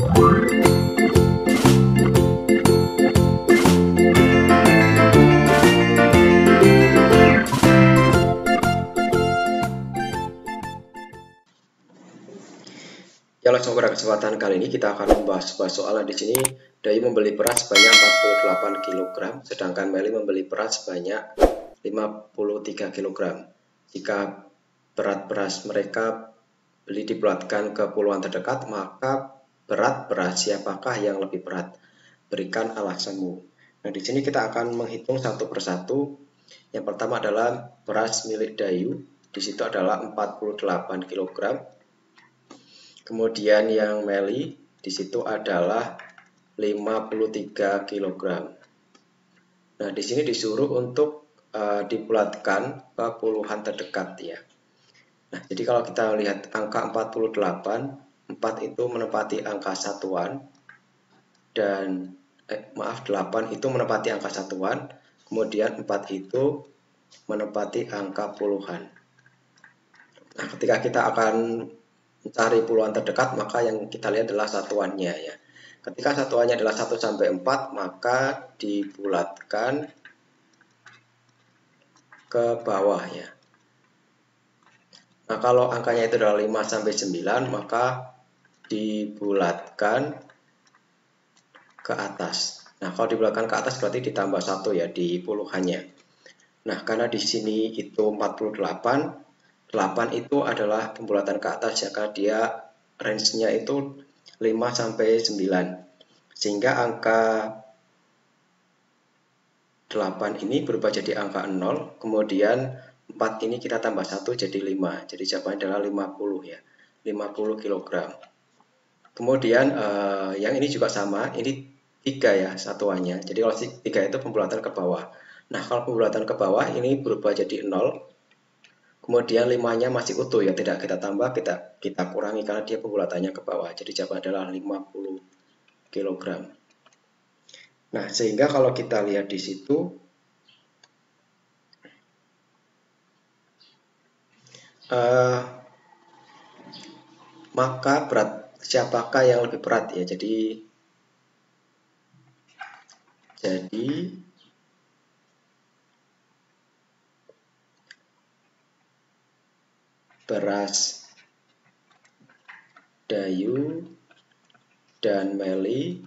Ya langsung pada kesempatan kali ini kita akan membahas sebuah soalan di sini. Dayu membeli beras sebanyak 48 kg, sedangkan Meli membeli beras sebanyak 53 kg. Jika berat beras mereka beli dibulatkan ke puluhan terdekat, maka berat beras siapakah yang lebih berat? Berikan alasanmu. Nah, di sini kita akan menghitung satu persatu. Yang pertama adalah beras milik Dayu. Di situ adalah 48 kg Kemudian yang meli di situ adalah 53 kg. Nah, di sini disuruh untuk uh, dibulatkan ke puluhan terdekat ya. Nah, jadi kalau kita lihat angka 48, 4 itu menempati angka satuan dan eh, maaf 8 itu menempati angka satuan, kemudian 4 itu menempati angka puluhan. Nah, ketika kita akan mencari puluhan terdekat, maka yang kita lihat adalah satuannya ya. Ketika satuannya adalah 1 sampai 4, maka dibulatkan ke bawah ya. Nah, kalau angkanya itu adalah 5 sampai 9, maka dibulatkan ke atas. Nah, kalau dibulatkan ke atas berarti ditambah satu ya di puluhannya. Nah, karena di sini itu 48, 8 itu adalah pembulatan ke atas ya karena dia range-nya itu 5 sampai 9. Sehingga angka 8 ini berubah jadi angka 0, kemudian 4 ini kita tambah 1 jadi 5. Jadi jawabannya adalah 50 ya. 50 kg. Kemudian eh, yang ini juga sama, ini 3 ya satuannya. Jadi kalau 3 itu pembulatan ke bawah. Nah, kalau pembulatan ke bawah ini berubah jadi 0, Kemudian limanya masih utuh ya, tidak kita tambah, kita kita kurangi karena dia pembulatannya ke bawah. Jadi jawaban adalah 50 kg. Nah, sehingga kalau kita lihat di situ uh, maka berat siapakah yang lebih berat ya. Jadi jadi beras Dayu dan Meli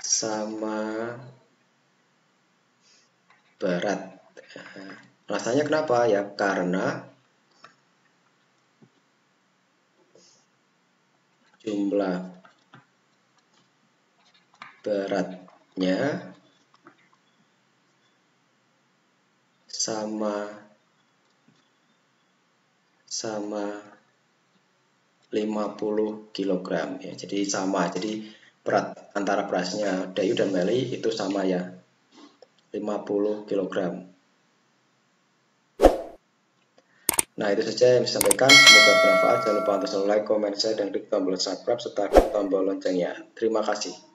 sama berat. Rasanya kenapa ya? Karena jumlah beratnya sama sama 50 kg ya. Jadi sama. Jadi berat antara berasnya Dayu dan Meli itu sama ya. 50 kg. Nah, itu saja yang bisa sampaikan. Semoga bermanfaat. Jangan lupa untuk selalu like, comment, share, dan klik tombol subscribe serta klik tombol loncengnya. Terima kasih.